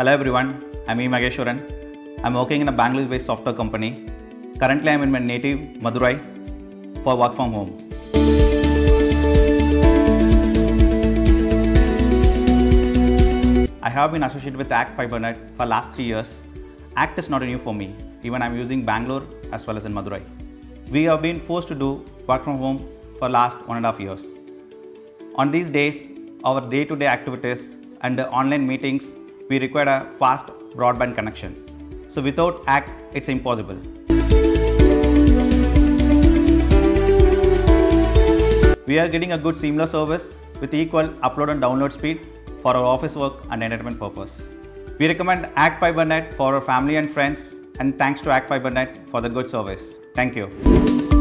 Hello everyone, I'm E. Mageshwaran. I'm working in a Bangalore-based software company. Currently, I'm in my native Madurai for work from home. I have been associated with Act FiberNet for last three years. Act is not a new for me. Even I'm using Bangalore as well as in Madurai. We have been forced to do work from home for last one and a half years. On these days, our day-to-day activities and the online meetings, we require a fast broadband connection. So without Act, it's impossible. We are getting a good seamless service with equal upload and download speed for our office work and entertainment purpose. We recommend Act FiberNet for our family and friends and thanks to Act FiberNet for the good service. Thank you.